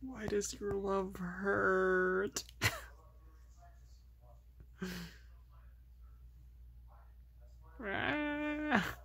Why does your love hurt? ah.